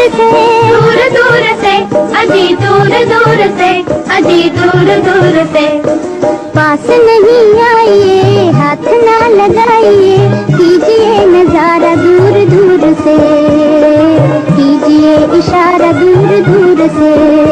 दूर से दूर दूर से, अजी दूर दूर से, अजी दूर दूर से। पास नहीं आइए, हाथ ना लगाइए, कीजिए नज़ारा दूर दूर से। कीजिए इशारा दूर दूर से।